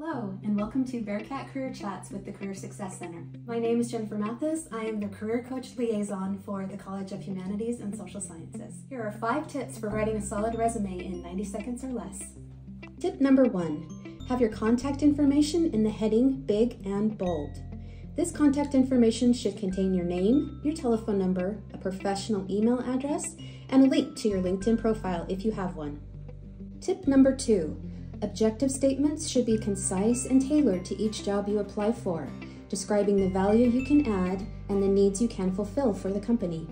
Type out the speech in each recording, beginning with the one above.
Hello, and welcome to Bearkat Career Chats with the Career Success Center. My name is Jennifer Mathis. I am the Career Coach Liaison for the College of Humanities and Social Sciences. Here are five tips for writing a solid resume in 90 seconds or less. Tip number one have your contact information in the heading big and bold. This contact information should contain your name, your telephone number, a professional email address, and a link to your LinkedIn profile if you have one. Tip number two Objective statements should be concise and tailored to each job you apply for, describing the value you can add and the needs you can fulfill for the company.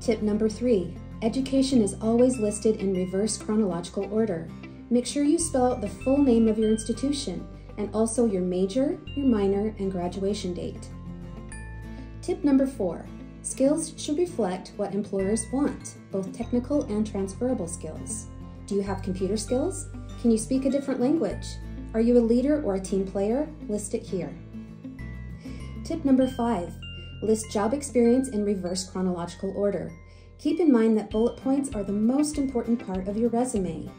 Tip number three education is always listed in reverse chronological order. Make sure you spell out the full name of your institution and also your major, your minor, and graduation date. Tip number four skills should reflect what employers want, both technical and transferable skills. Do you have computer skills? Can you speak a different language? Are you a leader or a team player? List it here. Tip number five list job experience in reverse chronological order. Keep in mind that bullet points are the most important part of your resume.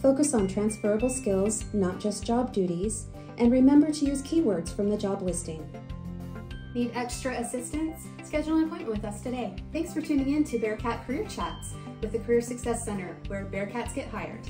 Focus on transferable skills, not just job duties, and remember to use keywords from the job listing. Need extra assistance? Schedule an appointment with us today. Thanks for tuning in to Bearkat Career Chats with the Career Success Center, where Bearkats get hired.